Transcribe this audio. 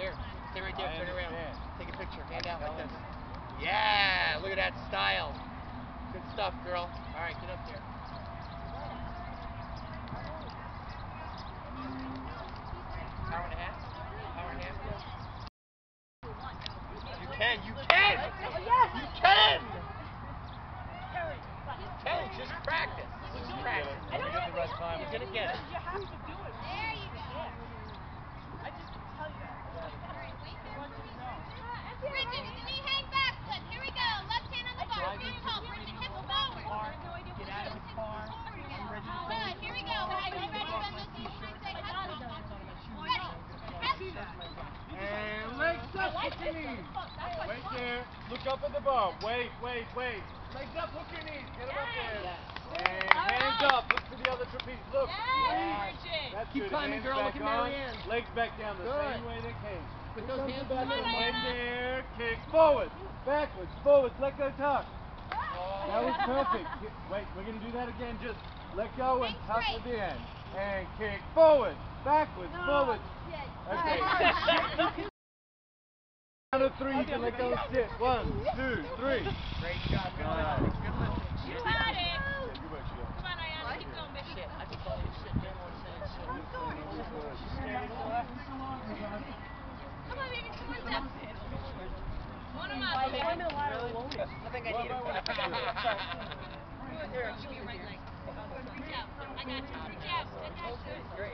Here, stay right there. I Turn around. Take a picture. Hand out like this. Yeah, look at that style. Good stuff, girl. All right, get up there. Hour and a half? Hour and a half? You can, you can! You can! You can, just practice. Just practice. Let me get the. You're gonna get it. You have to do it. There you go. I just can tell you that. Alright, wait there I want for you to me. know. Bridget, with the knee hang back. Good. Here we go. Left hand on the bar. Good call. Bridget, hip forward. Car, get out of the car. I'm ready to go. Good. Here we go. Ready, ready, ready. Let's see. Say hi. Ready. And legs up, hook your knees. Wait there. Look up at the bar. Wait, wait, wait. Legs up, hook your knees. Get them up there. And hands up. Look for the other trapeze. Look. That's Keep good. climbing, Hands girl. Look at. Marianne. Legs back down the Good. same way they came. Put those hands back on of the the leg mat. there. Kick forward. Backwards. Forwards. Let go tuck. That was perfect. Wait, we're going to do that again. Just let go and tuck at the end. And kick forward. Backwards. Forwards. Okay. Count three, you can let go and sit. One, two, three. Great job. Good All right. lifting. Good lifting. You got it. Yeah, good work, Sheila. Come on, Ayana, keep going, baby. Shit, I just thought he was sitting there more saying shit. She's scared to. Come on, baby. Come on, Zep. One of my Really? I think I need him. Here, give me your right leg. Reach out. I got you. Reach out. I got you. Great.